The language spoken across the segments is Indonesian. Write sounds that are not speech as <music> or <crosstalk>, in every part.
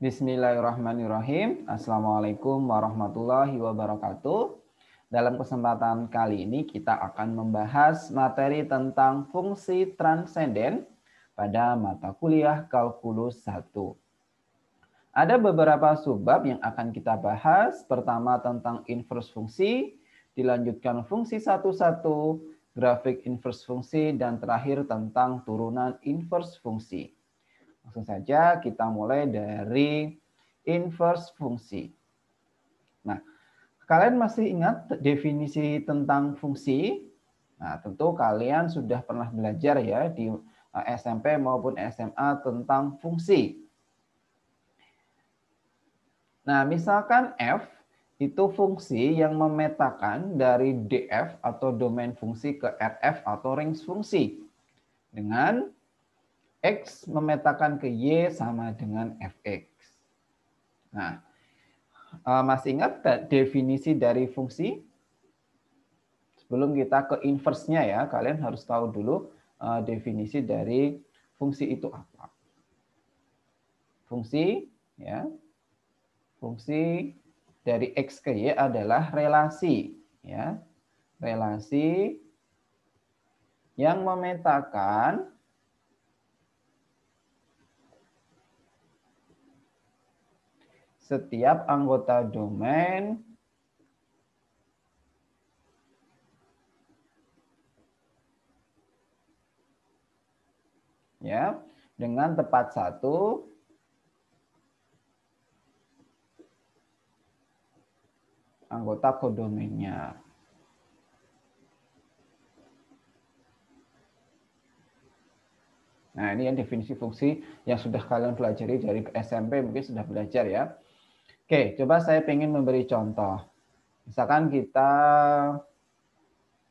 Bismillahirrahmanirrahim. Assalamualaikum warahmatullahi wabarakatuh. Dalam kesempatan kali ini kita akan membahas materi tentang fungsi transenden pada mata kuliah kalkulus 1. Ada beberapa subbab yang akan kita bahas. Pertama tentang inverse fungsi, dilanjutkan fungsi satu-satu, grafik inverse fungsi, dan terakhir tentang turunan inverse fungsi. Langsung saja kita mulai dari inverse fungsi. Nah, kalian masih ingat definisi tentang fungsi? Nah, tentu kalian sudah pernah belajar ya di eh, SMP maupun SMA tentang fungsi. Nah, misalkan F itu fungsi yang memetakan dari DF atau domain fungsi ke RF atau range fungsi dengan X memetakan ke Y sama dengan Fx. Nah, eh, masih ingat definisi dari fungsi? Sebelum kita ke inverse-nya ya, kalian harus tahu dulu eh, definisi dari fungsi itu apa. Fungsi ya. Fungsi dari X ke Y adalah relasi ya. Relasi yang memetakan setiap anggota domain ya dengan tepat satu anggota kodomainnya. Nah, ini yang definisi fungsi yang sudah kalian pelajari dari SMP mungkin sudah belajar ya. Oke, coba saya ingin memberi contoh. Misalkan kita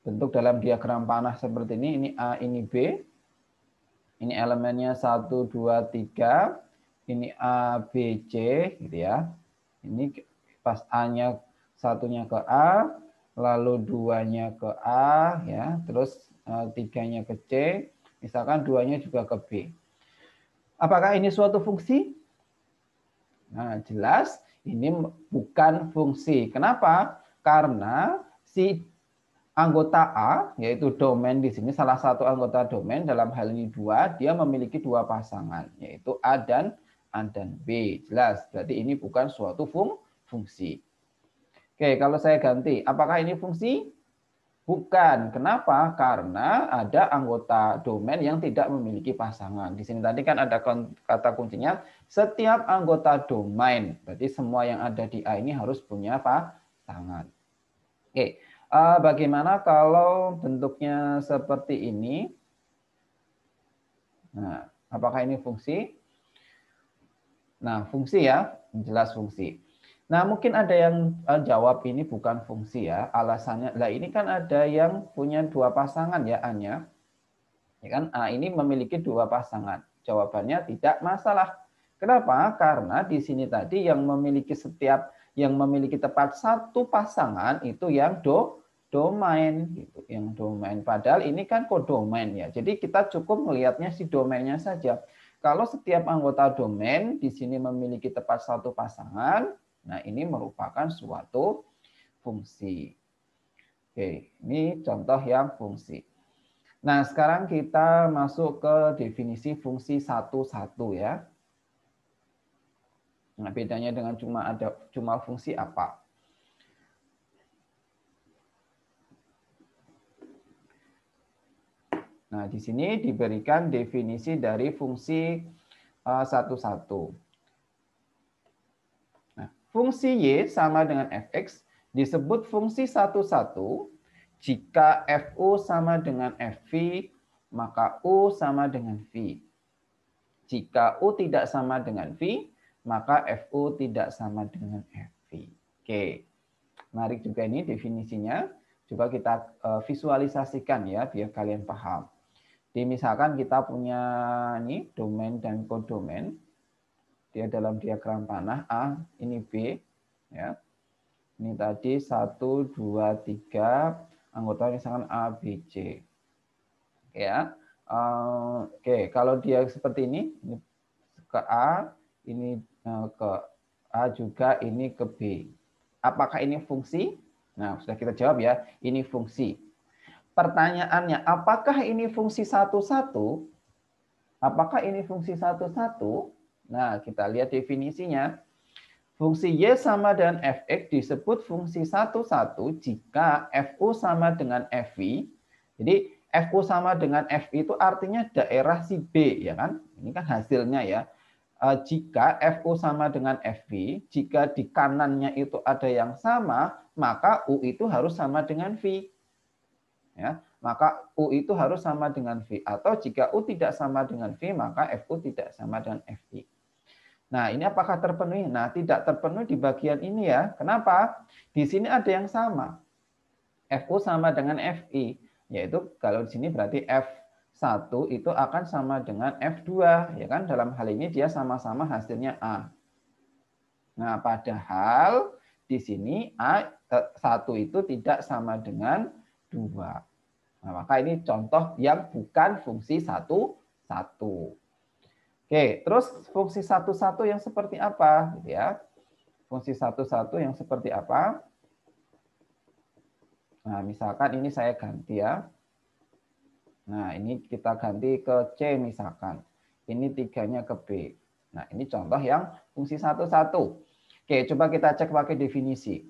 bentuk dalam diagram panah seperti ini, ini A, ini B. Ini elemennya 1, 2, 3. Ini A, B, C, gitu ya. Ini pas A-nya satunya ke A, lalu duanya ke A, ya, terus eh, tiganya ke C, misalkan duanya juga ke B. Apakah ini suatu fungsi? Nah, jelas ini bukan fungsi. Kenapa? Karena si anggota A, yaitu domain di sini, salah satu anggota domain dalam hal ini dua, dia memiliki dua pasangan, yaitu A dan A dan B. Jelas, berarti ini bukan suatu fung fungsi. Oke, kalau saya ganti, apakah ini fungsi? Bukan. Kenapa? Karena ada anggota domain yang tidak memiliki pasangan. Di sini tadi kan ada kata kuncinya setiap anggota domain. Berarti semua yang ada di A ini harus punya pasangan. Oke, eh, bagaimana kalau bentuknya seperti ini? Nah, apakah ini fungsi? Nah, fungsi ya, jelas fungsi. Nah, mungkin ada yang uh, jawab ini bukan fungsi ya. Alasannya, lah ini kan ada yang punya dua pasangan ya, Anya. Ya kan? A ini memiliki dua pasangan. Jawabannya tidak masalah. Kenapa? Karena di sini tadi yang memiliki setiap yang memiliki tepat satu pasangan itu yang do domain gitu, yang domain. Padahal ini kan kodomain ya. Jadi kita cukup melihatnya si domainnya saja. Kalau setiap anggota domain di sini memiliki tepat satu pasangan, Nah, ini merupakan suatu fungsi. Oke, ini contoh yang fungsi. Nah, sekarang kita masuk ke definisi fungsi satu-satu ya. Nah, bedanya dengan cuma ada cuma fungsi apa? Nah, di sini diberikan definisi dari fungsi eh, satu-satu. Fungsi Y sama dengan Fx disebut fungsi satu-satu jika Fu sama dengan Fv, maka U sama dengan V. Jika U tidak sama dengan V, maka Fu tidak sama dengan Fv. Oke, menarik juga ini definisinya. Coba kita eh, visualisasikan ya, biar kalian paham. Di misalkan kita punya ini domain dan kodomain dia dalam diagram panah A, ini B, ya. Ini tadi 1, 2, 3, anggota misalkan A, B, C. Ya. Oke, kalau dia seperti ini, ini ke A, ini eh, ke A juga ini ke B. Apakah ini fungsi? Nah, sudah kita jawab ya, ini fungsi. Pertanyaannya, apakah ini fungsi satu-satu? Apakah ini fungsi satu-satu? Nah, kita lihat definisinya. Fungsi Y sama dengan Fx disebut fungsi satu-satu jika Fu sama dengan Fv. Jadi Fu sama dengan Fv itu artinya daerah si B, ya kan? Ini kan hasilnya ya. Eh, jika Fu sama dengan Fv, jika di kanannya itu ada yang sama, maka U itu harus sama dengan V. Ya, maka U itu harus sama dengan V. Atau jika U tidak sama dengan V, maka Fu tidak sama dengan Fv. Nah, ini apakah terpenuhi? Nah, tidak terpenuhi di bagian ini ya. Kenapa? Di sini ada yang sama. Fu sama dengan Fi, yaitu kalau di sini berarti F 1 itu akan sama dengan F2 ya kan dalam hal ini dia sama-sama hasilnya A. Nah, padahal di sini A 1 itu tidak sama dengan 2. Nah, maka ini contoh yang bukan fungsi satu satu. Oke, terus fungsi satu-satu yang seperti apa gitu ya? Fungsi satu-satu yang seperti apa? Nah, misalkan ini saya ganti ya. Nah, ini kita ganti ke C misalkan. Ini tiganya ke B. Nah, ini contoh yang fungsi satu-satu. Oke, coba kita cek pakai definisi.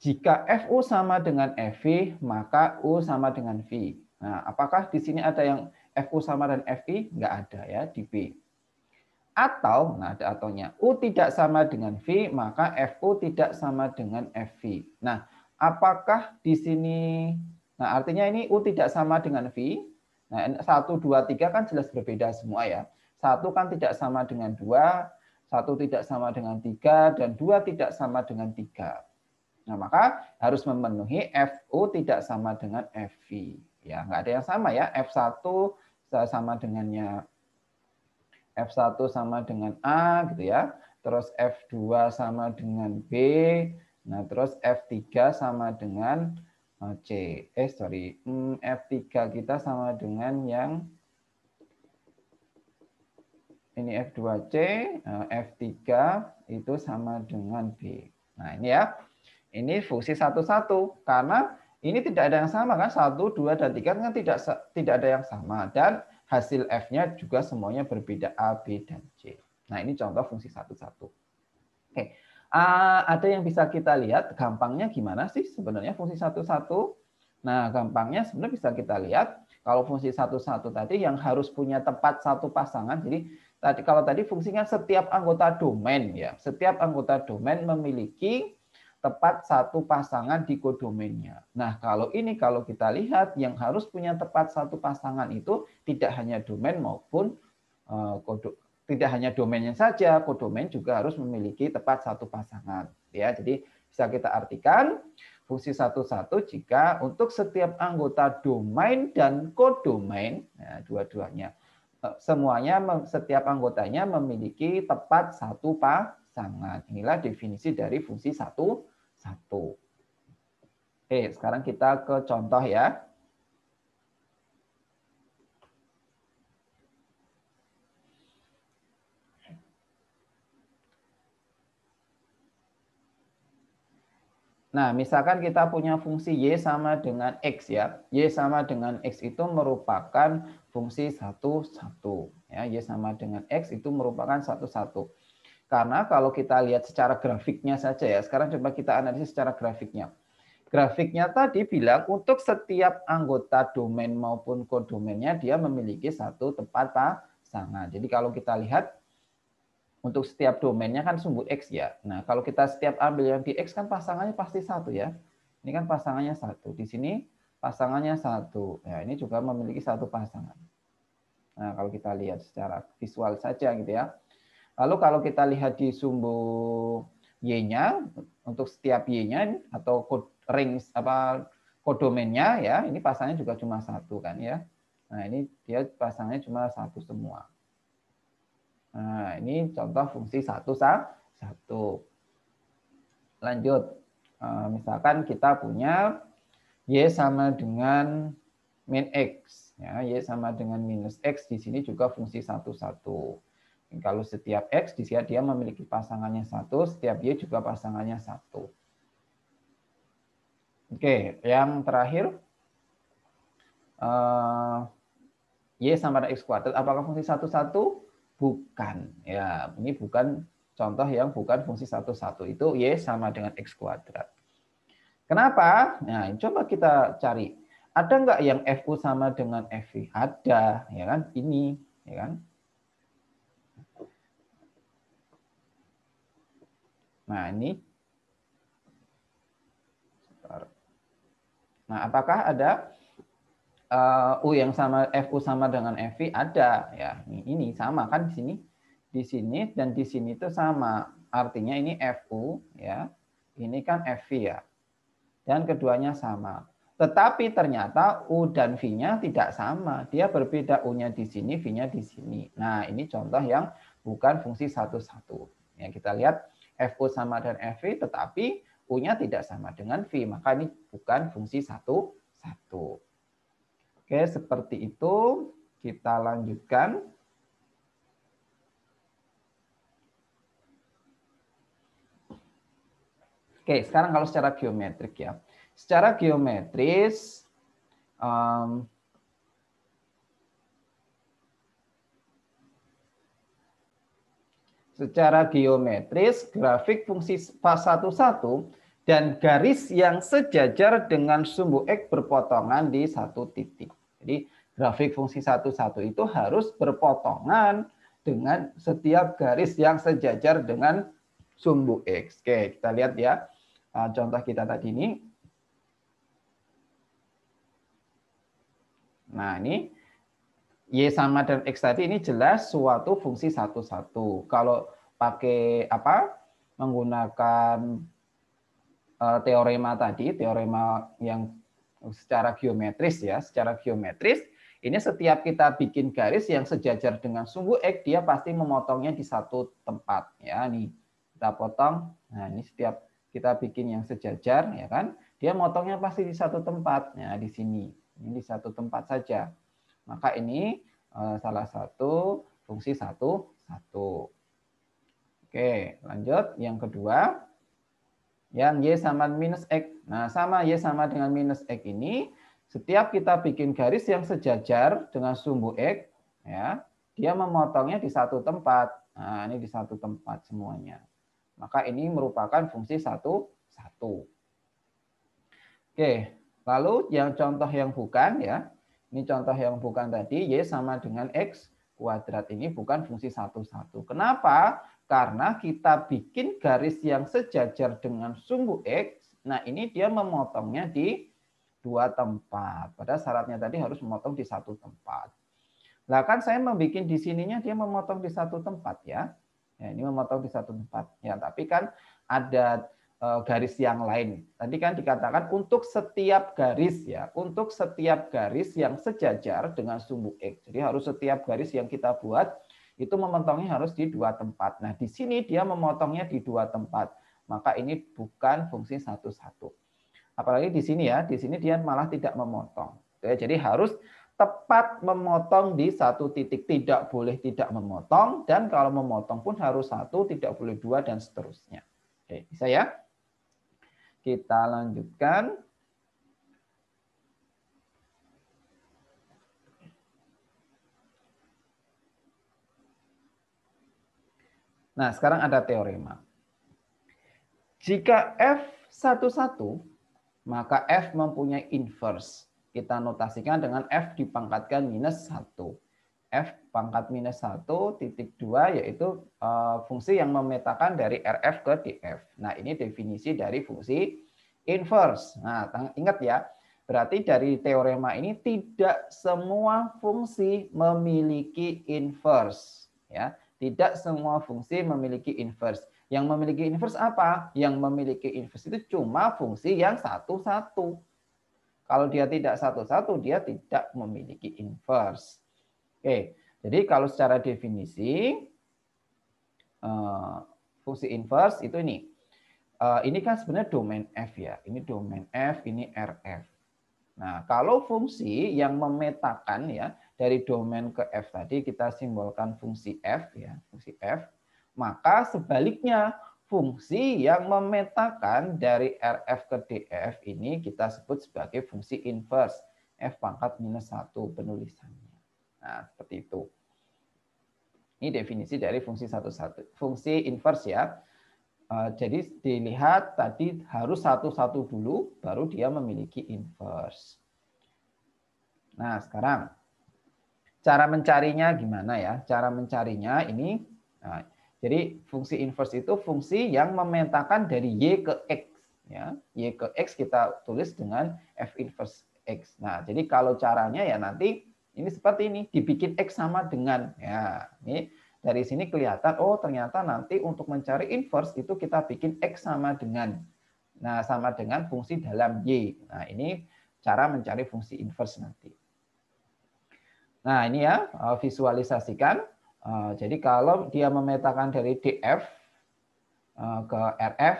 Jika FU sama dengan FV, maka U sama dengan V. Nah, apakah di sini ada yang FU sama dengan FI? Enggak ada ya di B. Atau, nah ada atonya, U tidak sama dengan V, maka FU tidak sama dengan FV. Nah, apakah di sini Nah, artinya ini U tidak sama dengan V. Nah, 1, 2, 3 kan jelas berbeda semua ya. Satu kan tidak sama dengan dua, satu tidak sama dengan tiga, dan dua tidak sama dengan tiga. Nah, maka harus memenuhi FU tidak sama dengan FV. Ya, nggak ada yang sama ya. F1 sama dengannya F1 sama dengan A gitu ya. Terus F2 sama dengan B. Nah, terus F3 sama dengan C. Eh sorry, hmm, F3 kita sama dengan yang ini F2C, eh, F3 itu sama dengan B. Nah ini ya, ini fungsi satu-satu karena ini tidak ada yang sama kan satu, dua dan tiga kan tidak tidak ada yang sama dan hasil F-nya juga semuanya berbeda A, B dan C. Nah ini contoh fungsi satu-satu. Oke, Uh, ada yang bisa kita lihat gampangnya gimana sih sebenarnya fungsi satu-satu? Nah, gampangnya sebenarnya bisa kita lihat kalau fungsi satu-satu tadi yang harus punya tepat satu pasangan. Jadi tadi kalau tadi fungsinya setiap anggota domain ya, setiap anggota domain memiliki tepat satu pasangan di kodomainnya. Nah, kalau ini kalau kita lihat yang harus punya tepat satu pasangan itu tidak hanya domain maupun uh, kodo, tidak hanya domainnya saja, kodomain juga harus memiliki tepat satu pasangan. Ya, jadi bisa kita artikan fungsi satu-satu jika untuk setiap anggota domain dan kodomain, ya, dua-duanya, eh, semuanya setiap anggotanya memiliki tepat satu pasangan. Inilah definisi dari fungsi satu-satu. Oke, sekarang kita ke contoh ya. Nah, misalkan kita punya fungsi Y sama dengan X ya. Y sama dengan X itu merupakan fungsi satu-satu. Ya, Y sama dengan X itu merupakan satu-satu. Karena kalau kita lihat secara grafiknya saja ya, sekarang coba kita analisis secara grafiknya. Grafiknya tadi bilang untuk setiap anggota domain maupun kodomainnya dia memiliki satu tempat pasangan. Jadi kalau kita lihat untuk setiap domainnya kan sumbu X ya. Nah, kalau kita setiap ambil yang di X kan pasangannya pasti satu ya. Ini kan pasangannya satu. Di sini pasangannya satu. Ya, ini juga memiliki satu pasangan. Nah, kalau kita lihat secara visual saja gitu ya. Lalu kalau kita lihat di sumbu Y-nya, untuk setiap Y-nya atau code ring apa kodomennya ya, ini pasangannya juga cuma satu kan ya. Nah, ini dia pasangannya cuma satu semua. Nah, ini contoh fungsi satu satu. Lanjut. Eh, misalkan kita punya Y sama dengan min X. Ya, Y sama dengan minus X di sini juga fungsi satu satu. Kalau setiap X di dia memiliki pasangannya satu, setiap Y juga pasangannya satu. Oke, yang terakhir uh, Y sama dengan X kuadrat. Apakah fungsi satu-satu? Bukan. Ya, ini bukan contoh yang bukan fungsi satu-satu. Itu Y sama dengan X kuadrat. Kenapa? Nah, coba kita cari. Ada nggak yang FU sama dengan FV? Ada, ya kan? Ini, ya kan? Nah, ini. Nah, apakah ada uh, U yang sama FU sama dengan FV? Ada, ya. Ini, ini sama kan di sini. Di sini dan di sini itu sama. Artinya ini FU, ya. Ini kan FV ya. Dan keduanya sama. Tetapi ternyata U dan V-nya tidak sama. Dia berbeda U-nya di sini, V-nya di sini. Nah, ini contoh yang bukan fungsi satu-satu. Ya, kita lihat FU sama dengan FV, tetapi U-nya tidak sama dengan V. Maka ini bukan fungsi satu-satu. Oke, seperti itu. Kita lanjutkan. Oke, sekarang kalau secara geometrik ya. Secara geometris, secara geometris grafik fungsi pas satu-satu dan garis yang sejajar dengan sumbu X berpotongan di satu titik. Jadi grafik fungsi satu-satu itu harus berpotongan dengan setiap garis yang sejajar dengan sumbu X. Oke, kita lihat ya uh, contoh kita tadi ini. Nah, ini Y sama dan X tadi ini jelas suatu fungsi satu-satu. Kalau pakai apa? Menggunakan uh, teorema tadi, teorema yang secara geometris ya, secara geometris ini setiap kita bikin garis yang sejajar dengan sumbu X, dia pasti memotongnya di satu tempat ya. Nih, kita potong. Nah, ini setiap kita bikin yang sejajar ya kan, dia motongnya pasti di satu tempat. Nah, di sini. Ini di satu tempat saja. Maka ini eh, salah satu fungsi satu satu. Oke, lanjut. Yang kedua, yang y sama minus x. Nah, sama y sama dengan minus x ini, setiap kita bikin garis yang sejajar dengan sumbu x, ya, dia memotongnya di satu tempat. Nah, ini di satu tempat semuanya. Maka ini merupakan fungsi satu satu. Oke, Lalu yang contoh yang bukan ya, ini contoh yang bukan tadi, Y sama dengan X kuadrat ini bukan fungsi satu-satu. Kenapa? Karena kita bikin garis yang sejajar dengan sumbu X, nah ini dia memotongnya di dua tempat. Pada syaratnya tadi harus memotong di satu tempat. Nah kan saya membuat di sininya dia memotong di satu tempat ya. ya ini memotong di satu tempat. Ya, tapi kan ada garis yang lain. Tadi kan dikatakan untuk setiap garis ya, untuk setiap garis yang sejajar dengan sumbu X. Jadi harus setiap garis yang kita buat itu memotongnya harus di dua tempat. Nah, di sini dia memotongnya di dua tempat. Maka ini bukan fungsi satu-satu. Apalagi di sini ya, di sini dia malah tidak memotong. Jadi harus tepat memotong di satu titik. Tidak boleh tidak memotong. Dan kalau memotong pun harus satu, tidak boleh dua, dan seterusnya. Oke, bisa ya? Kita lanjutkan. Nah, sekarang ada teorema. Jika F11, maka F mempunyai inverse. Kita notasikan dengan F dipangkatkan minus 1. F pangkat minus 1 titik 2 yaitu uh, fungsi yang memetakan dari RF ke DF. Nah ini definisi dari fungsi inverse. Nah ingat ya, berarti dari teorema ini tidak semua fungsi memiliki inverse. ya Tidak semua fungsi memiliki inverse. Yang memiliki inverse apa? Yang memiliki inverse itu cuma fungsi yang satu-satu. Kalau dia tidak satu-satu, dia tidak memiliki inverse. Oke, jadi kalau secara definisi eh, fungsi inverse itu ini. Eh, ini kan sebenarnya domain F ya. Ini domain F, ini RF. Nah, kalau fungsi yang memetakan ya dari domain ke F tadi kita simbolkan fungsi F ya, fungsi F. Maka sebaliknya fungsi yang memetakan dari RF ke DF ini kita sebut sebagai fungsi inverse F pangkat minus 1 penulisannya. Nah, seperti itu. Ini definisi dari fungsi satu satu fungsi inverse ya. Eh, jadi dilihat tadi harus satu-satu dulu, baru dia memiliki inverse. Nah, sekarang cara mencarinya gimana ya? Cara mencarinya ini, nah, jadi fungsi inverse itu fungsi yang memetakan dari y ke x. Ya, y ke x kita tulis dengan f inverse x. Nah, jadi kalau caranya ya nanti ini seperti ini, dibikin x sama dengan ya ini dari sini kelihatan, oh ternyata nanti untuk mencari inverse itu kita bikin X sama dengan. Nah, sama dengan fungsi dalam Y. Nah, ini cara mencari fungsi inverse nanti. Nah, ini ya, eh, visualisasikan. Eh, jadi kalau dia memetakan dari DF eh, ke RF,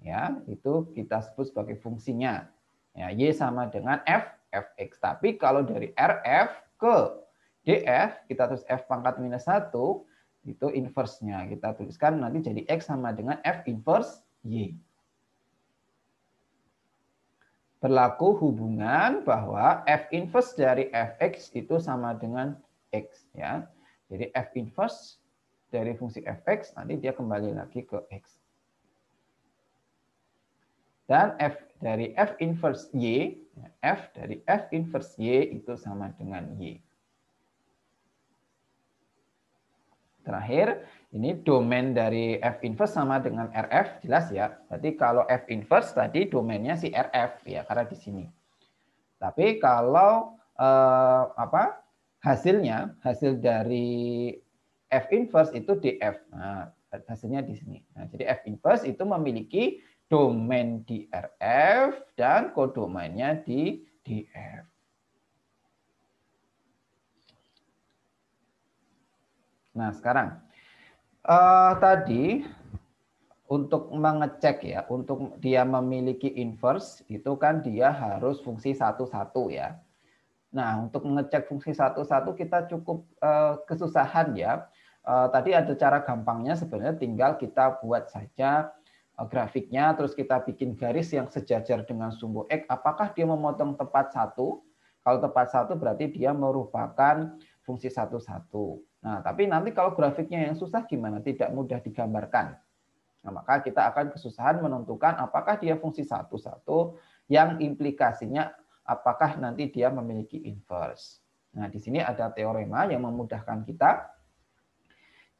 ya itu kita sebut sebagai fungsinya. Ya, Y sama dengan F, Fx. Tapi kalau dari RF ke DF, kita terus F pangkat minus 1, itu inverse-nya. Kita tuliskan nanti jadi X sama dengan F inverse Y. Berlaku hubungan bahwa F inverse dari Fx itu sama dengan X. ya. Jadi F inverse dari fungsi Fx nanti dia kembali lagi ke X. Dan F dari F inverse Y, F dari F inverse Y itu sama dengan Y. Terakhir, ini domain dari F inverse sama dengan RF, jelas ya. Berarti kalau F inverse tadi domainnya si RF ya, karena di sini. Tapi kalau eh, apa hasilnya, hasil dari F inverse itu DF. Nah, hasilnya di sini. Nah, jadi F inverse itu memiliki domain di RF dan kodomainnya di DF. Nah, sekarang uh, tadi untuk mengecek ya, untuk dia memiliki inverse itu kan dia harus fungsi satu-satu ya. Nah, untuk mengecek fungsi satu-satu kita cukup uh, kesusahan ya. Uh, tadi ada cara gampangnya sebenarnya tinggal kita buat saja grafiknya, terus kita bikin garis yang sejajar dengan sumbu X. Apakah dia memotong tepat satu? Kalau tepat satu berarti dia merupakan fungsi satu-satu. Nah, tapi nanti kalau grafiknya yang susah gimana? Tidak mudah digambarkan. Nah, maka kita akan kesusahan menentukan apakah dia fungsi satu-satu yang implikasinya apakah nanti dia memiliki inverse. Nah, di sini ada teorema yang memudahkan kita.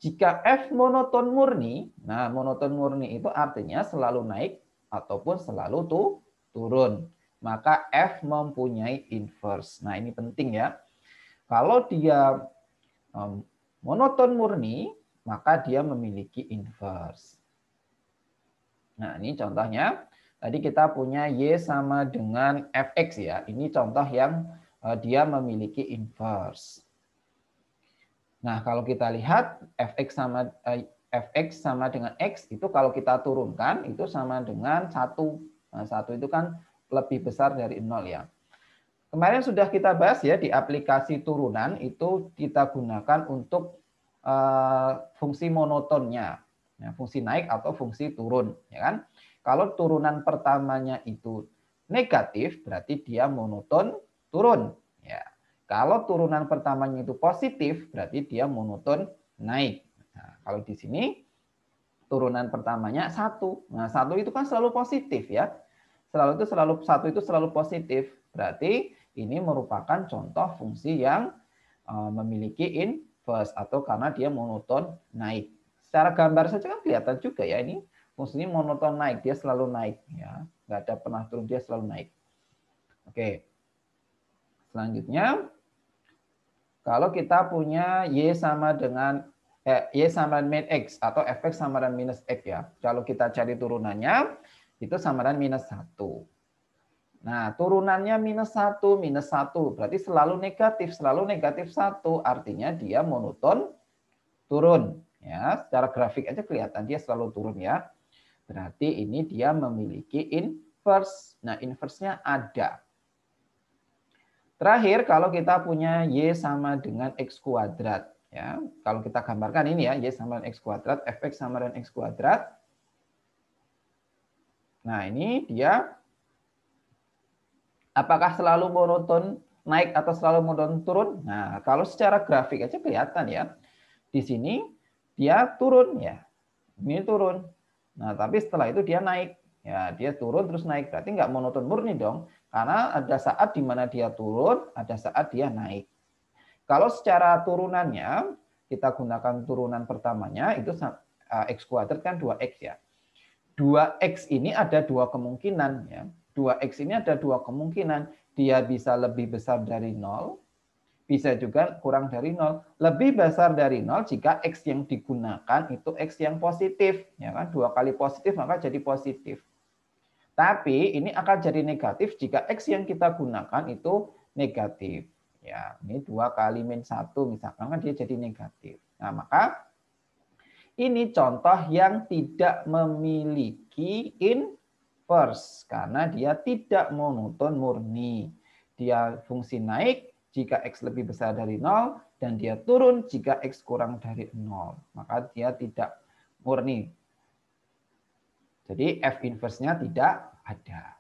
Jika F monoton murni, nah monoton murni itu artinya selalu naik ataupun selalu tuh turun. Maka F mempunyai inverse. Nah, ini penting ya. Kalau dia monoton murni, maka dia memiliki inverse. Nah, ini contohnya. Tadi kita punya Y sama dengan Fx ya. Ini contoh yang eh, dia memiliki inverse. Nah, kalau kita lihat Fx sama eh, Fx sama dengan X itu kalau kita turunkan itu sama dengan satu. Nah, satu itu kan lebih besar dari nol ya. Kemarin sudah kita bahas ya di aplikasi turunan itu kita gunakan untuk uh, fungsi monotonnya, ya, fungsi naik atau fungsi turun, ya kan? Kalau turunan pertamanya itu negatif, berarti dia monoton turun. Kalau turunan pertamanya itu positif, berarti dia monoton naik. Nah, kalau di sini turunan pertamanya satu, nah satu itu kan selalu positif ya, selalu itu selalu satu itu selalu positif, berarti ini merupakan contoh fungsi yang eh, memiliki inverse atau karena dia monoton naik. Secara gambar saja kan kelihatan juga ya ini fungsinya monoton naik, dia selalu naik ya, nggak ada pernah turun dia selalu naik. Oke, selanjutnya kalau kita punya y sama dengan eh, y sama dengan min x atau fx sama dengan minus x ya, kalau kita cari turunannya itu sama dengan minus satu. Nah, turunannya minus satu, minus satu, berarti selalu negatif, selalu negatif satu, artinya dia monoton turun. Ya, secara grafik aja kelihatan dia selalu turun ya. Berarti ini dia memiliki inverse. Nah, inverse-nya ada. Terakhir, kalau kita punya Y sama dengan X kuadrat. ya Kalau kita gambarkan ini ya, Y sama dengan X kuadrat, Fx sama dengan X kuadrat. Nah, ini dia apakah selalu monoton naik atau selalu monoton turun? Nah, kalau secara grafik aja kelihatan ya. Di sini dia turun ya. Ini turun. Nah, tapi setelah itu dia naik. Ya, dia turun terus naik. Berarti nggak monoton murni dong. Karena ada saat di mana dia turun, ada saat dia naik. Kalau secara turunannya, kita gunakan turunan pertamanya, itu eh, X kuadrat kan 2X ya. 2X ini ada dua kemungkinan. ya. 2X ini ada dua kemungkinan. Dia bisa lebih besar dari 0, bisa juga kurang dari 0. Lebih besar dari 0 jika X yang digunakan itu X yang positif. ya kan Dua kali positif maka jadi positif. Tapi ini akan jadi negatif jika X yang kita gunakan itu negatif. Ya, ini dua kali min satu misalkan kan dia jadi negatif. Nah, maka ini contoh yang tidak memiliki inverse karena dia tidak monoton murni. Dia fungsi naik jika X lebih besar dari 0 dan dia turun jika X kurang dari 0. Maka dia tidak murni. Jadi F inverse-nya tidak ada.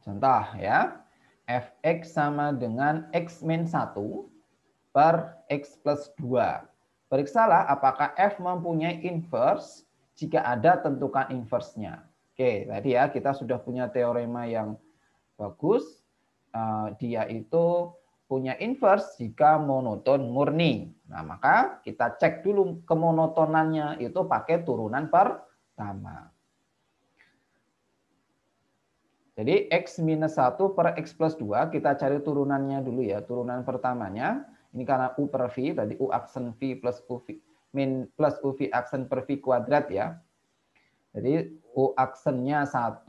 Contoh ya, fx sama dengan x min 1 per x plus 2. Periksalah apakah f mempunyai inverse jika ada tentukan inverse-nya. Oke, tadi ya kita sudah punya teorema yang bagus. Eh, dia itu punya inverse jika monoton murni. Nah, maka kita cek dulu kemonotonannya itu pakai turunan pertama. Jadi X minus 1 per X plus 2, kita cari turunannya dulu ya. Turunan pertamanya, ini karena U per V, berarti U aksen V plus U V, min plus U V aksen per V kuadrat ya. Jadi U aksennya 1,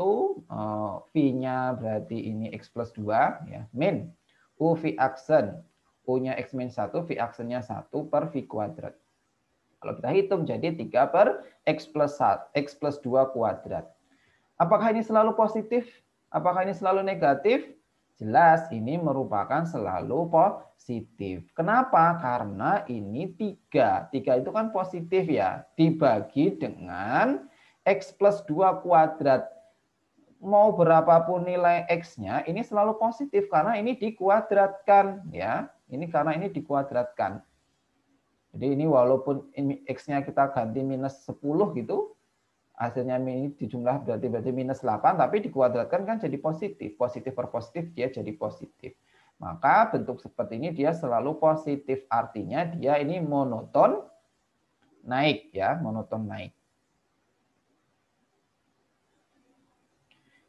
eh, V-nya berarti ini X plus 2, ya, min U V aksen. U-nya X min 1, V aksennya 1 per V kuadrat. Kalau kita hitung jadi 3 per X plus 1, X plus 2 kuadrat. Apakah ini selalu positif? Apakah ini selalu negatif? Jelas ini merupakan selalu positif. Kenapa? Karena ini 3. 3 itu kan positif ya. Dibagi dengan X plus 2 kuadrat mau berapapun nilai x-nya ini selalu positif karena ini dikuadratkan ya. Ini karena ini dikuadratkan. Jadi ini walaupun x-nya kita ganti minus 10 gitu, hasilnya ini dijumlah berarti berarti minus 8 tapi dikuadratkan kan jadi positif. Positif per positif dia jadi positif. Maka bentuk seperti ini dia selalu positif. Artinya dia ini monoton naik ya, monoton naik.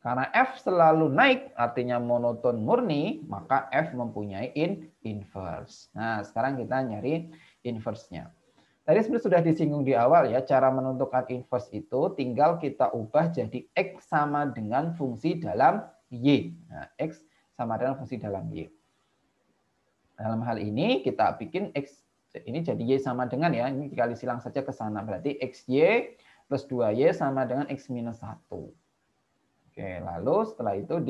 Karena F selalu naik, artinya monoton murni, maka F mempunyai in inverse. Nah, sekarang kita nyari inverse-nya. Tadi sebenarnya sudah disinggung di awal ya, cara menentukan inverse itu tinggal kita ubah jadi X sama dengan fungsi dalam Y. Nah, X sama dengan fungsi dalam Y. Dalam hal ini kita bikin X, ini jadi Y sama dengan ya, ini dikali silang saja ke sana. Berarti XY plus 2Y sama dengan X minus 1. Oke, lalu setelah itu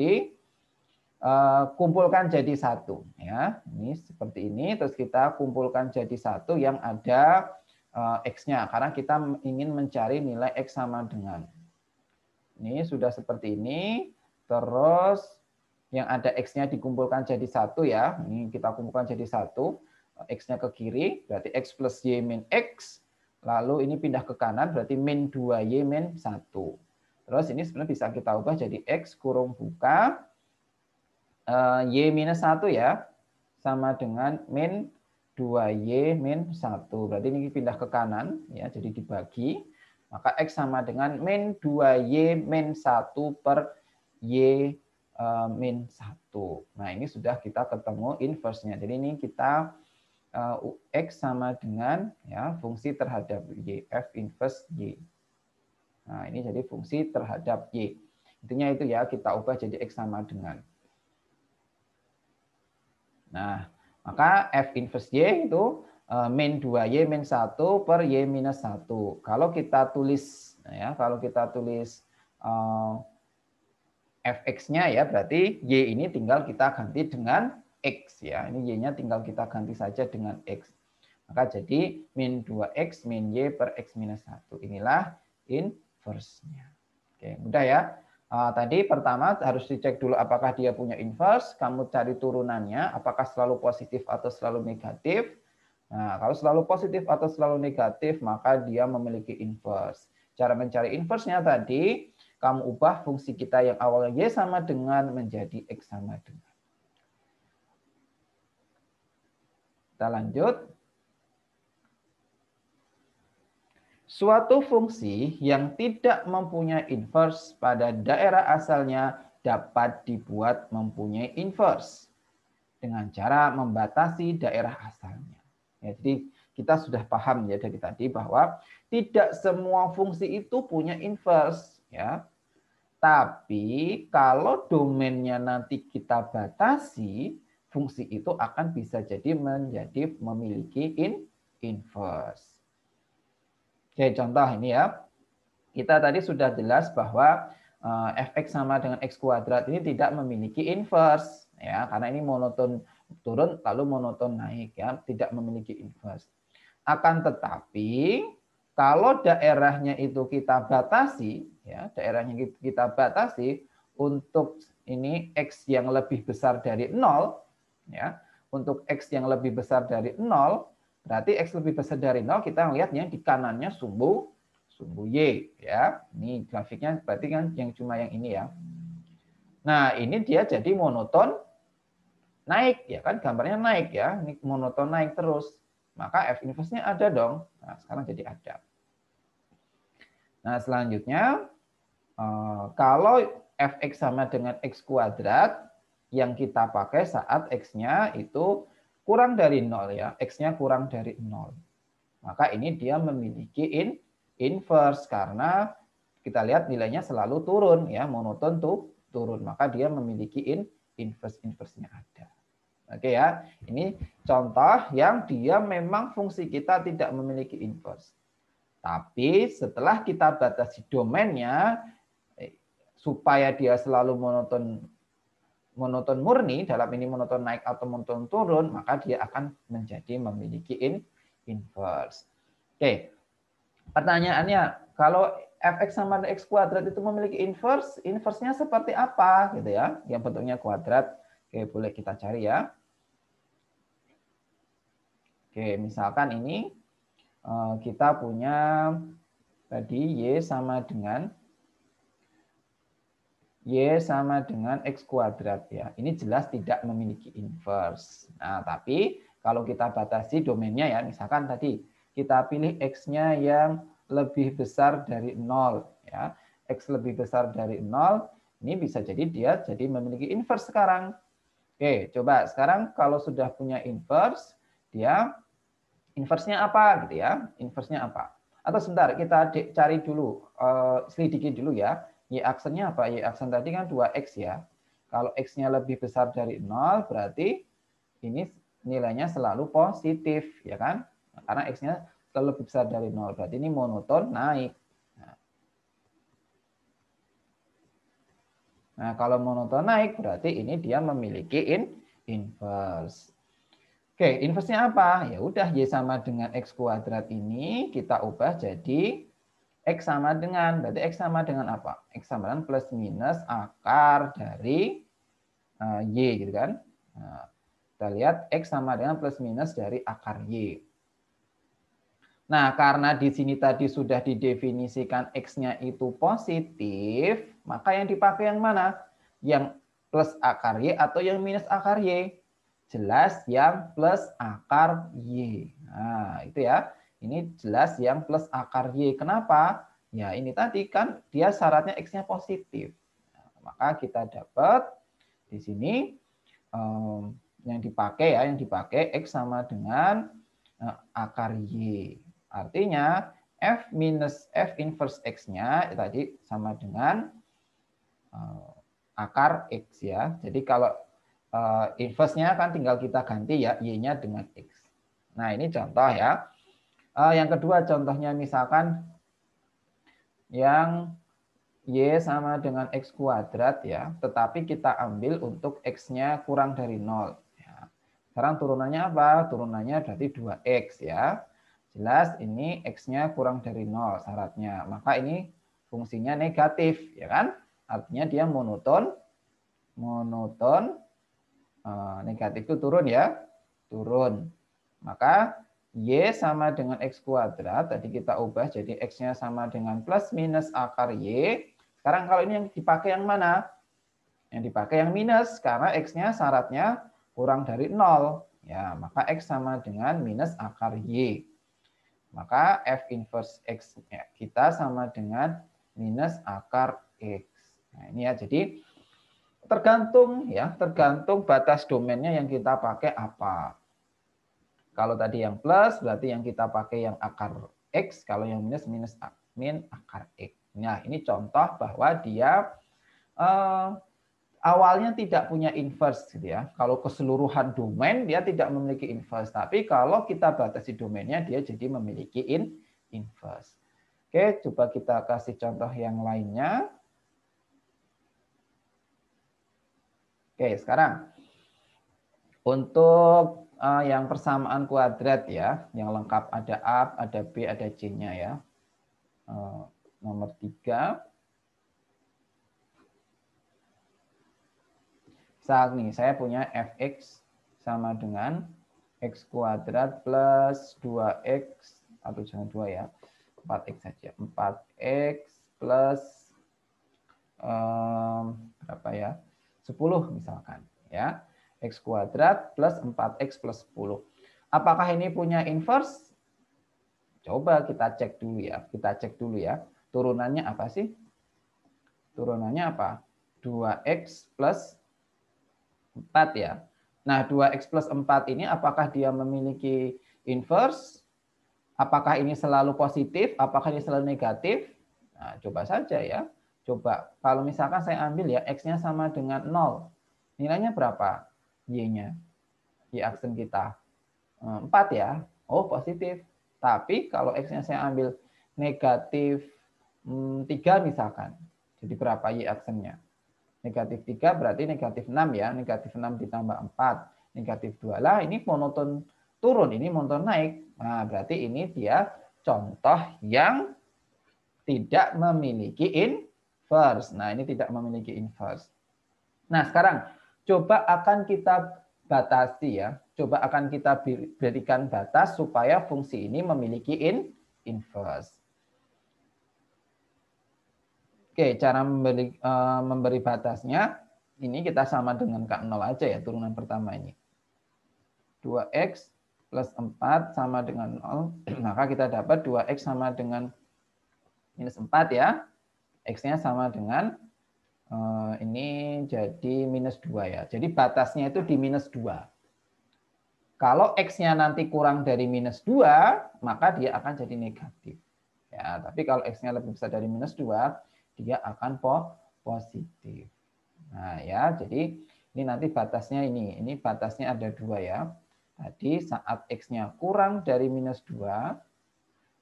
dikumpulkan eh, jadi satu. Ya, ini seperti ini. Terus kita kumpulkan jadi satu yang ada uh, x-nya, karena kita ingin mencari nilai x sama dengan. Ini sudah seperti ini. Terus yang ada x-nya dikumpulkan jadi satu ya. Ini kita kumpulkan jadi satu. X-nya ke kiri, berarti x plus y min x. Lalu ini pindah ke kanan, berarti min 2y min 1. Terus ini sebenarnya bisa kita ubah jadi X kurung buka uh, Y minus 1 ya. Sama dengan min 2Y min 1. Berarti ini pindah ke kanan ya, jadi dibagi. Maka X sama dengan min 2Y min 1 per Y uh, min 1. Nah ini sudah kita ketemu inverse-nya. Jadi ini kita uh, X sama dengan ya fungsi terhadap Y, F inverse Y. Nah, ini jadi fungsi terhadap Y. Intinya itu ya, kita ubah jadi X sama dengan. Nah, maka F inverse Y itu eh, min 2Y min 1 per Y minus 1. Kalau kita tulis, ya, kalau kita tulis uh, fx-nya ya berarti y ini tinggal kita ganti dengan x ya. Ini y-nya tinggal kita ganti saja dengan x. Maka jadi min 2x min y per x minus 1. Inilah inverse-nya. Oke, mudah ya. Uh, tadi pertama harus dicek dulu apakah dia punya inverse, kamu cari turunannya, apakah selalu positif atau selalu negatif. Nah, kalau selalu positif atau selalu negatif, maka dia memiliki inverse. Cara mencari inverse-nya tadi, kamu ubah fungsi kita yang awalnya y sama dengan menjadi x sama dengan. Kita lanjut. Suatu fungsi yang tidak mempunyai inverse pada daerah asalnya dapat dibuat mempunyai inverse dengan cara membatasi daerah asalnya. Ya, jadi kita sudah paham ya dari tadi bahwa tidak semua fungsi itu punya inverse ya. Tapi kalau domainnya nanti kita batasi, fungsi itu akan bisa jadi menjadi memiliki in inverse. Oke, contoh ini ya. Kita tadi sudah jelas bahwa uh, fx sama dengan x kuadrat ini tidak memiliki inverse ya, karena ini monoton turun lalu monoton naik ya, tidak memiliki inverse. Akan tetapi kalau daerahnya itu kita batasi ya, daerahnya kita batasi untuk ini x yang lebih besar dari 0 ya. Untuk x yang lebih besar dari 0 Berarti X lebih besar dari 0, kita yang di kanannya sumbu sumbu Y. ya. Ini grafiknya berarti kan yang cuma yang ini ya. Nah, ini dia jadi monoton naik ya kan gambarnya naik ya. Ini monoton naik terus. Maka F inverse-nya ada dong. Nah, sekarang jadi ada. Nah, selanjutnya eh, kalau fx sama dengan x kuadrat yang kita pakai saat x-nya itu kurang dari 0 ya, X-nya kurang dari 0. Maka ini dia memiliki in, inverse karena kita lihat nilainya selalu turun ya, monoton tuh turun. Maka dia memiliki in, inverse inverse-nya ada. Oke ya, ini contoh yang dia memang fungsi kita tidak memiliki inverse. Tapi setelah kita batasi domainnya, eh, supaya dia selalu monoton monoton murni, dalam ini monoton naik atau monoton turun, maka dia akan menjadi memiliki in, inverse. Oke, pertanyaannya, kalau fx sama dengan x kuadrat itu memiliki inverse, inverse-nya seperti apa gitu ya? Yang bentuknya kuadrat. Oke, boleh kita cari ya. Oke, misalkan ini eh, kita punya tadi y sama dengan Y sama dengan X kuadrat ya. Ini jelas tidak memiliki inverse. Nah, tapi kalau kita batasi domainnya ya, misalkan tadi kita pilih X-nya yang lebih besar dari 0 ya. X lebih besar dari 0, ini bisa jadi dia jadi memiliki inverse sekarang. Oke, coba sekarang kalau sudah punya inverse, dia inverse-nya apa gitu ya? Inverse-nya apa? Atau sebentar, kita cari dulu, uh, selidiki dulu ya Y aksennya apa? Y aksen tadi kan 2X ya. Kalau X-nya lebih besar dari 0, berarti ini nilainya selalu positif, ya kan? Karena X-nya selalu lebih besar dari 0. Berarti ini monoton naik. Nah, nah kalau monoton naik, berarti ini dia memiliki in inverse. Oke, inverse-nya apa? Ya udah, Y sama dengan X kuadrat ini kita ubah jadi X sama dengan, berarti X sama dengan apa? X sama dengan plus minus akar dari uh, Y gitu kan. Nah, kita lihat X sama dengan plus minus dari akar Y. Nah, karena di sini tadi sudah didefinisikan X-nya itu positif, maka yang dipakai yang mana? Yang plus akar Y atau yang minus akar Y? Jelas yang plus akar Y. Nah, itu ya. Ini jelas yang plus akar Y. Kenapa? Ya ini tadi kan dia syaratnya X-nya positif. Nah, maka kita dapat di sini um, yang dipakai ya, yang dipakai X sama dengan uh, akar Y. Artinya F minus F inverse X-nya tadi sama dengan uh, akar X ya. Jadi kalau uh, inverse-nya kan tinggal kita ganti ya Y-nya dengan X. Nah ini contoh ya. Uh, yang kedua contohnya misalkan yang Y sama dengan X kuadrat ya, tetapi kita ambil untuk X-nya kurang dari 0. Ya. Sekarang turunannya apa? Turunannya berarti 2X ya. Jelas ini X-nya kurang dari 0 syaratnya. Maka ini fungsinya negatif, ya kan? Artinya dia monoton. Monoton. Eh, negatif itu turun ya. Turun. Maka Y sama dengan X kuadrat. Tadi kita ubah jadi X-nya sama dengan plus minus akar Y sekarang kalau ini yang dipakai yang mana? Yang dipakai yang minus karena x-nya syaratnya kurang dari 0. Ya, maka x sama dengan minus akar y. Maka f inverse x kita sama dengan minus akar x. Nah, ini ya jadi tergantung ya, tergantung batas domainnya yang kita pakai apa. Kalau tadi yang plus berarti yang kita pakai yang akar x, kalau yang minus minus min akar x. Nah, ini contoh bahwa dia uh, awalnya tidak punya inverse gitu ya. Kalau keseluruhan domain dia tidak memiliki inverse, tapi kalau kita batasi domainnya dia jadi memiliki in inverse. Oke, coba kita kasih contoh yang lainnya. Oke, sekarang untuk uh, yang persamaan kuadrat ya, yang lengkap ada A, ada B, ada C-nya ya. Uh, nomor 3. Saat nih, saya punya fx sama dengan x kuadrat plus 2x, atau jangan 2 ya, 4x saja. 4x plus um, berapa ya? 10 misalkan. ya X kuadrat plus 4x plus 10. Apakah ini punya inverse? Coba kita cek dulu ya. Kita cek dulu ya. Turunannya apa sih? Turunannya apa? 2x plus 4 ya. Nah, 2x plus 4 ini apakah dia memiliki inverse? Apakah ini selalu positif? Apakah ini selalu negatif? Nah, coba saja ya. Coba, kalau misalkan saya ambil ya, x-nya sama dengan 0. Nilainya berapa? Y-nya. Y aksen kita. 4 ya. Oh, positif. Tapi kalau x-nya saya ambil negatif hmm, 3 misalkan. Jadi berapa Y aksennya? Negatif 3 berarti negatif 6 ya. Negatif 6 ditambah 4. Negatif 2 lah ini monoton turun, ini monoton naik. Nah berarti ini dia contoh yang tidak memiliki inverse. Nah ini tidak memiliki inverse. Nah sekarang coba akan kita batasi ya. Coba akan kita berikan batas supaya fungsi ini memiliki in inverse. Oke, cara memberi, uh, memberi batasnya, ini kita sama dengan K0 aja ya, turunan pertama ini. 2X plus 4 sama dengan 0, <clears throat> maka kita dapat 2X sama dengan minus 4 ya. X-nya sama dengan, ini jadi minus 2 ya. Jadi batasnya itu di minus 2. Kalau X-nya nanti kurang dari minus 2, maka dia akan jadi negatif. Ya, tapi kalau X-nya lebih besar dari minus 2, dia akan po positif. Nah ya, jadi ini nanti batasnya ini. Ini batasnya ada dua ya. Tadi saat X-nya kurang dari minus 2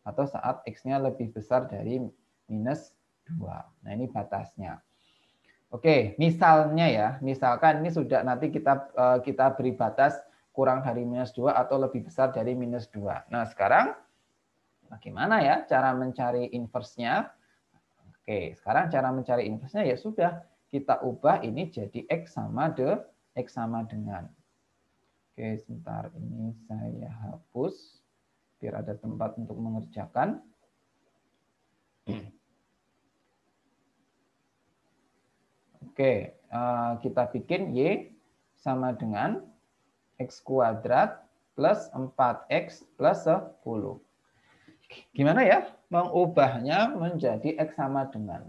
atau saat X-nya lebih besar dari minus 2. Nah ini batasnya. Oke, misalnya ya, misalkan ini sudah nanti kita eh, kita beri batas kurang dari minus 2 atau lebih besar dari minus 2. Nah sekarang bagaimana ya cara mencari inverse-nya? Oke, sekarang cara mencari inverse-nya ya sudah kita ubah ini jadi x sama de x sama dengan. Oke, sebentar ini saya hapus biar ada tempat untuk mengerjakan. Oke, eh, kita bikin y sama dengan x kuadrat plus 4x plus 10. Gimana ya? Mengubahnya menjadi X sama dengan.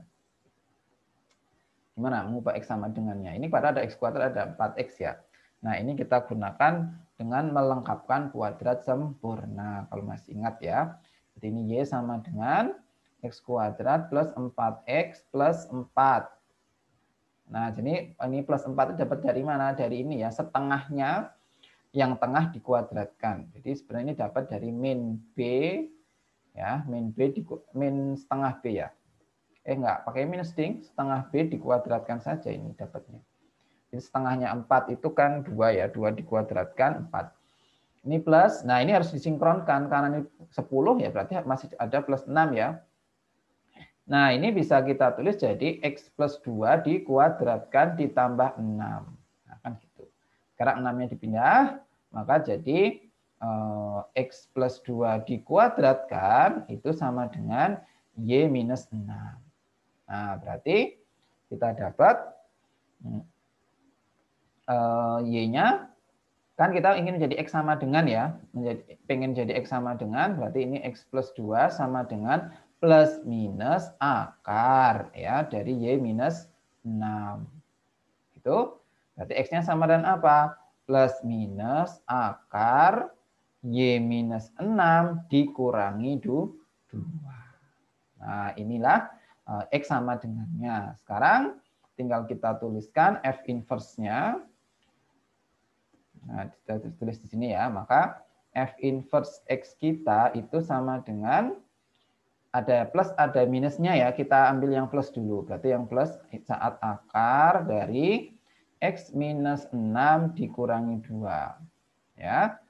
Gimana mengubah X sama dengannya? Ini pada ada X kuadrat ada 4X ya. Nah ini kita gunakan dengan melengkapkan kuadrat sempurna. Kalau masih ingat ya. Jadi ini Y sama dengan X kuadrat plus 4X plus 4. Nah, jadi ini plus 4 itu dapat dari mana? Dari ini ya, setengahnya yang tengah dikuadratkan. Jadi sebenarnya ini dapat dari min B ya min B di min setengah B ya Eh enggak, pakai minus ding, setengah B dikuadratkan saja ini dapatnya. Jadi setengahnya 4 itu kan 2 ya, 2 dikuadratkan 4. Ini plus, nah ini harus disinkronkan karena ini 10 ya berarti masih ada plus 6 ya. Nah ini bisa kita tulis jadi X plus 2 dikuadratkan ditambah 6. Nah kan gitu. Karena 6-nya dipindah, maka jadi eh, X plus 2 dikuadratkan itu sama dengan Y minus 6. Nah berarti kita dapat uh, y-nya kan kita ingin menjadi x sama dengan ya, menjadi pengen jadi x sama dengan berarti ini x plus 2 sama dengan plus minus akar ya dari y minus 6. Itu berarti x-nya sama dengan apa? Plus minus akar y minus 6 dikurangi 2. Nah, inilah uh, x sama dengannya. Sekarang tinggal kita tuliskan f inverse-nya Nah, kita tulis di sini ya. Maka F inverse X kita itu sama dengan ada plus ada minusnya ya. Kita ambil yang plus dulu. Berarti yang plus saat akar dari X minus 6 dikurangi 2. Ya.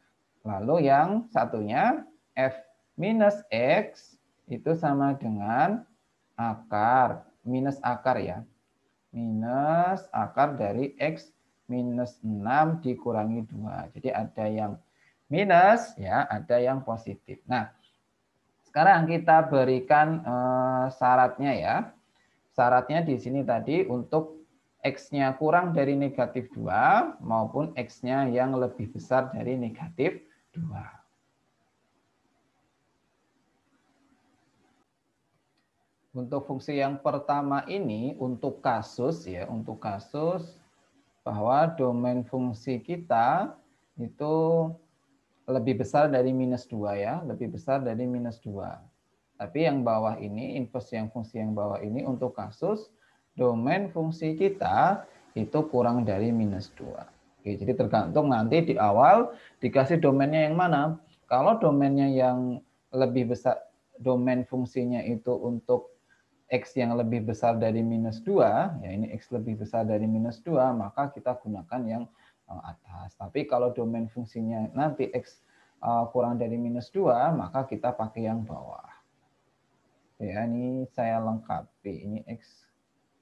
Lalu yang satunya F minus X itu sama dengan akar. Minus akar ya. Minus akar dari X minus 6 dikurangi 2. Jadi ada yang minus, ya, ada yang positif. Nah, sekarang kita berikan eh, syaratnya ya. Syaratnya di sini tadi untuk X-nya kurang dari negatif 2 maupun X-nya yang lebih besar dari negatif 2. Untuk fungsi yang pertama ini untuk kasus ya, untuk kasus bahwa domain fungsi kita itu lebih besar dari minus 2 ya, lebih besar dari minus 2. Tapi yang bawah ini, inverse yang fungsi yang bawah ini untuk kasus domain fungsi kita itu kurang dari minus 2. Oke, jadi tergantung nanti di awal dikasih domainnya yang mana. Kalau domainnya yang lebih besar, domain fungsinya itu untuk X yang lebih besar dari minus 2, ya ini X lebih besar dari minus 2, maka kita gunakan yang atas. Tapi kalau domain fungsinya nanti X eh, kurang dari minus 2, maka kita pakai yang bawah. Ya, ini saya lengkapi. Ini X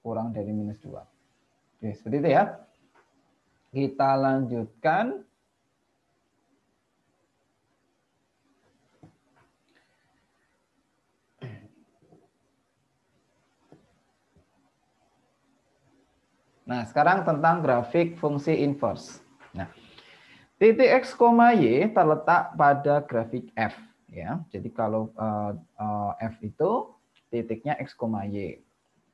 kurang dari minus 2. Oke, seperti itu ya. Kita lanjutkan Nah, sekarang tentang grafik fungsi inverse. Nah, titik x, y terletak pada grafik f. Ya, jadi kalau uh, uh, f itu titiknya x, y.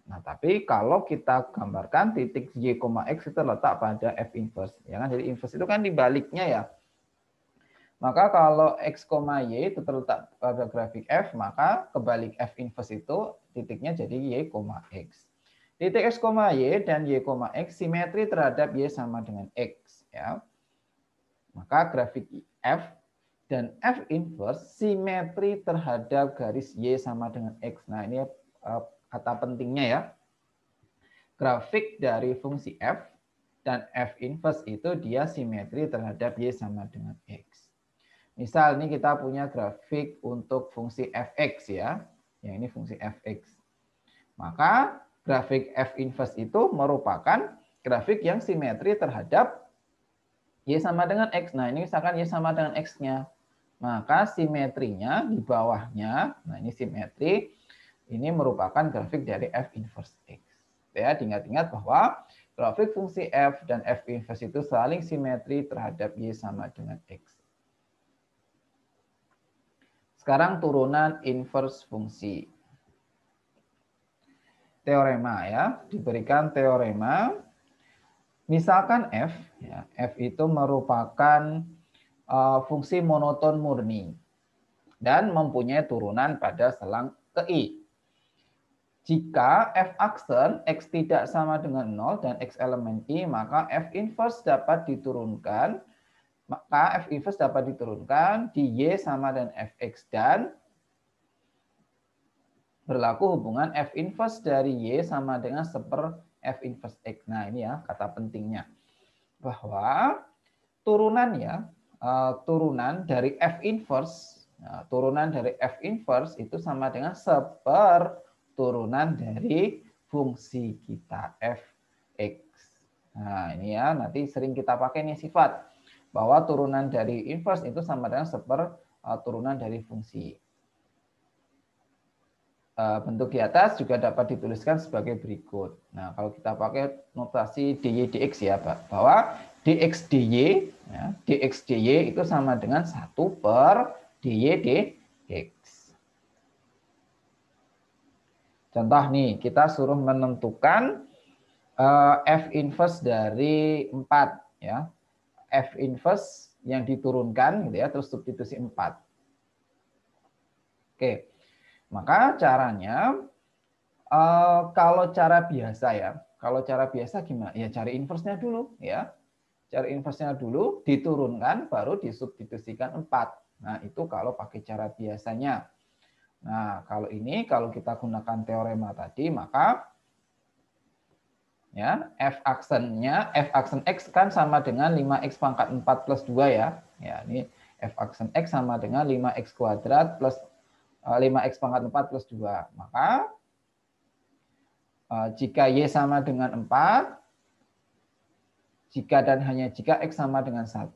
Nah, tapi kalau kita gambarkan titik y, x itu terletak pada f inverse. Ya kan? Jadi inverse itu kan dibaliknya ya. Maka kalau x, y itu terletak pada grafik f, maka kebalik f inverse itu titiknya jadi y, x. Titik x, y dan y, x simetri terhadap y sama dengan x. Ya. Maka grafik f dan f inverse simetri terhadap garis y sama dengan x. Nah ini eh, kata pentingnya ya. Grafik dari fungsi f dan f inverse itu dia simetri terhadap y sama dengan x. Misal ini kita punya grafik untuk fungsi fx ya. Yang ini fungsi fx. Maka grafik F inverse itu merupakan grafik yang simetri terhadap Y sama dengan X. Nah, ini misalkan Y sama dengan X-nya. Maka simetrinya di bawahnya, nah ini simetri, ini merupakan grafik dari F inverse X. Ya, diingat-ingat bahwa grafik fungsi F dan F inverse itu saling simetri terhadap Y sama dengan X. Sekarang turunan inverse fungsi teorema ya, diberikan teorema. Misalkan f, ya, f itu merupakan uh, fungsi monoton murni dan mempunyai turunan pada selang ke i. Jika f aksen x tidak sama dengan 0 dan x elemen i, maka f inverse dapat diturunkan maka f inverse dapat diturunkan di y sama dengan fx dan berlaku hubungan F inverse dari Y sama dengan seper F inverse X. Nah ini ya kata pentingnya. Bahwa turunan ya, uh, turunan dari F inverse, nah, turunan dari F inverse itu sama dengan seper turunan dari fungsi kita Fx. Nah ini ya, nanti sering kita pakai nih sifat. Bahwa turunan dari inverse itu sama dengan seper uh, turunan dari fungsi. Eh, bentuk di atas juga dapat dituliskan sebagai berikut. Nah, kalau kita pakai notasi dy dx ya, Pak, bahwa dx dy, ya, dx dy itu sama dengan 1 per dy dx. Contoh nih, kita suruh menentukan uh, f inverse dari 4 ya. F inverse yang diturunkan gitu ya, terus substitusi 4. Oke. Maka caranya uh, kalau cara biasa ya, kalau cara biasa gimana? Ya cari inverse-nya dulu ya. Cari inverse-nya dulu, diturunkan baru disubstitusikan 4. Nah, itu kalau pakai cara biasanya. Nah, kalau ini kalau kita gunakan teorema tadi, maka ya f aksennya f aksen x kan sama dengan 5x pangkat 4 plus 2 ya. Ya, ini f aksen x sama dengan 5x kuadrat plus 5x eh, pangkat 4 plus 2. Maka eh, jika Y sama dengan 4, jika dan hanya jika X sama dengan 1.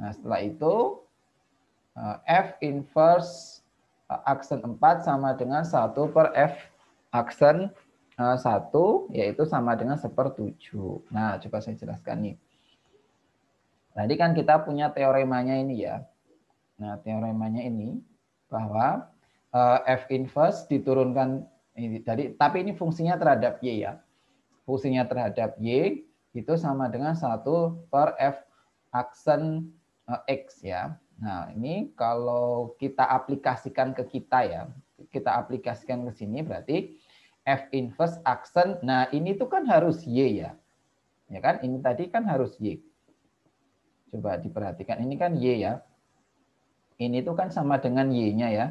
Nah, setelah itu eh, F inverse aksen 4 sama dengan 1 per F aksen 1, yaitu sama dengan 1 per 7. Nah, coba saya jelaskan nih. Tadi kan kita punya teoremanya ini ya. Nah, teoremanya ini bahwa uh, F inverse diturunkan ini tadi tapi ini fungsinya terhadap Y ya. Fungsinya terhadap Y itu sama dengan 1 per F aksen uh, X ya. Nah, ini kalau kita aplikasikan ke kita ya, kita aplikasikan ke sini berarti F inverse aksen. Nah, ini tuh kan harus Y ya. Ya kan? Ini tadi kan harus Y. Coba diperhatikan. Ini kan Y ya ini tuh kan sama dengan Y-nya ya.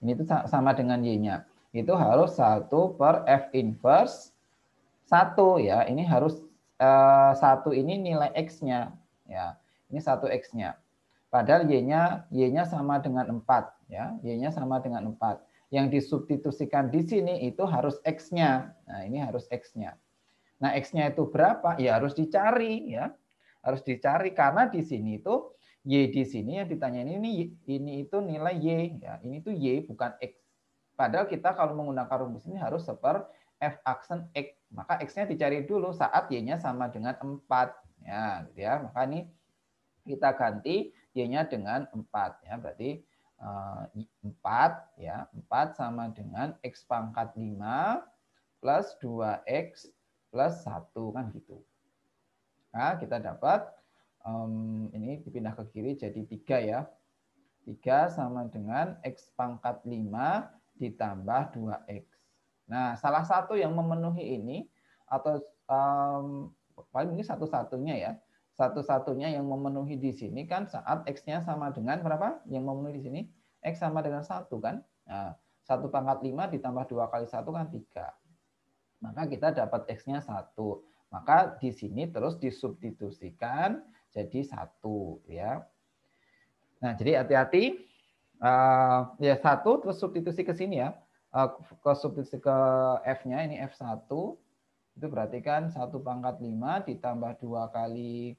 Ini tuh sama dengan Y-nya. Itu harus 1 per F inverse 1 ya. Ini harus eh, satu ini nilai X-nya. ya. Ini 1 X-nya. Padahal Y-nya Y-nya sama dengan 4 ya. Y-nya sama dengan 4. Yang disubstitusikan di sini itu harus X-nya. Nah, ini harus X-nya. Nah, X-nya itu berapa? Ya harus dicari ya. Harus dicari karena di sini itu Y di sini yang ditanya ini ini itu nilai Y ya. Ini tuh Y bukan X. Padahal kita kalau menggunakan rumus ini harus seper F aksen X. Maka X-nya dicari dulu saat Y-nya sama dengan 4 ya, gitu ya. Maka ini kita ganti Y-nya dengan 4 ya. Berarti uh, eh, 4 ya. 4 sama dengan X pangkat 5 plus 2X plus 1 kan gitu. Nah, kita dapat um, ini dipindah ke kiri jadi tiga ya. tiga sama dengan X pangkat 5 ditambah 2X. Nah, salah satu yang memenuhi ini, atau um, paling ini satu-satunya ya, satu-satunya yang memenuhi di sini kan saat X-nya sama dengan berapa? Yang memenuhi di sini, X sama dengan satu kan? Nah, 1 pangkat 5 ditambah 2 kali 1 kan 3. Maka kita dapat X-nya 1. Maka di sini terus disubstitusikan jadi satu ya. Nah jadi hati-hati uh, ya satu terus substitusi ke sini ya. Uh, ke substitusi ke f-nya ini f1 itu berarti kan satu pangkat 5 ditambah dua kali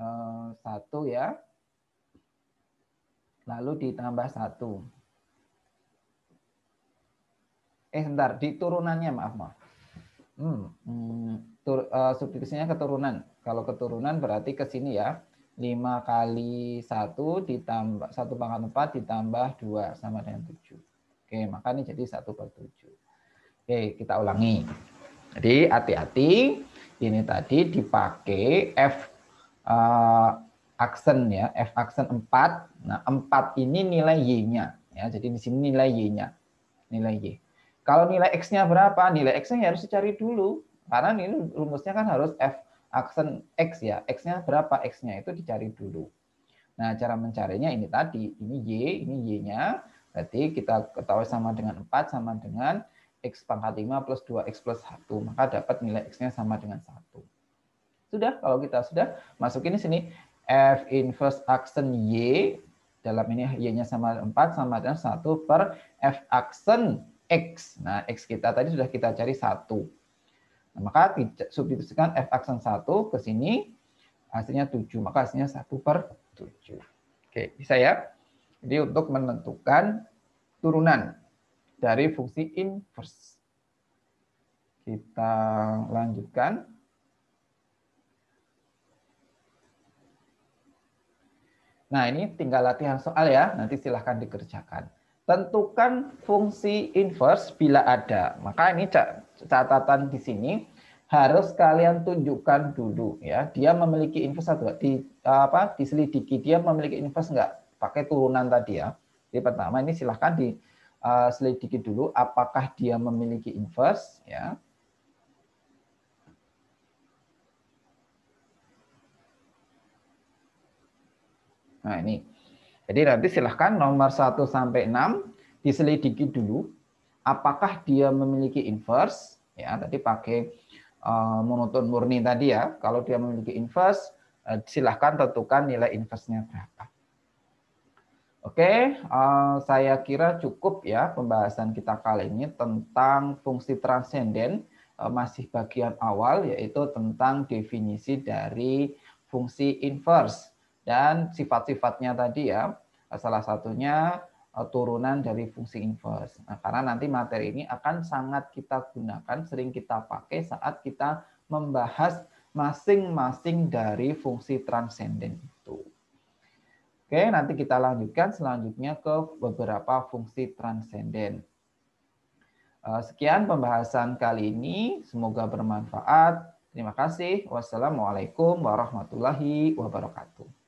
uh, satu ya. Lalu ditambah satu. Eh sebentar di turunannya maaf maaf. Hmm, hmm, tur, uh, substitusinya keturunan kalau keturunan berarti ke sini ya. 5 kali 1 ditambah 1 pangkat 4 ditambah 2 sama dengan 7. Oke, maka ini jadi 1 per 7. Oke, kita ulangi. Jadi hati-hati ini tadi dipakai F uh, aksen ya, F aksen 4. Nah, 4 ini nilai Y-nya ya. Jadi di sini nilai Y-nya. Nilai Y. Kalau nilai X-nya berapa? Nilai X-nya harus dicari dulu. Karena ini rumusnya kan harus F aksen X ya. X-nya berapa? X-nya itu dicari dulu. Nah, cara mencarinya ini tadi. Ini Y, ini Y-nya. Berarti kita ketahui sama dengan 4 sama dengan X pangkat 5 plus 2X plus 1. Maka dapat nilai X-nya sama dengan 1. Sudah, kalau kita sudah masukin di sini F inverse aksen Y, dalam ini Y-nya sama 4 sama dengan 1 per F aksen X. Nah, X kita tadi sudah kita cari 1. Nah, maka substitusikan F aksen 1 ke sini, hasilnya 7. Maka hasilnya 1 per 7. Oke, bisa ya? Jadi untuk menentukan turunan dari fungsi inverse. Kita lanjutkan. Nah, ini tinggal latihan soal ya. Nanti silahkan dikerjakan. Tentukan fungsi inverse bila ada. Maka ini catatan di sini harus kalian tunjukkan dulu ya. Dia memiliki inverse atau di apa diselidiki dia memiliki inverse enggak? pakai turunan tadi ya. Jadi pertama ini silahkan diselidiki uh, dulu apakah dia memiliki inverse ya. Nah ini. Jadi nanti silahkan nomor 1 sampai 6 diselidiki dulu apakah dia memiliki inverse? Ya tadi pakai uh, monoton murni tadi ya. Kalau dia memiliki inverse uh, silahkan tentukan nilai inverse-nya berapa. Oke, uh, saya kira cukup ya pembahasan kita kali ini tentang fungsi transenden masih bagian awal yaitu tentang definisi dari fungsi inverse. Dan sifat-sifatnya tadi ya. Salah satunya turunan dari fungsi inverse. Nah, karena nanti materi ini akan sangat kita gunakan, sering kita pakai saat kita membahas masing-masing dari fungsi transenden itu. Oke, nanti kita lanjutkan selanjutnya ke beberapa fungsi transenden. Eh, sekian pembahasan kali ini. Semoga bermanfaat. Terima kasih. Wassalamualaikum warahmatullahi wabarakatuh.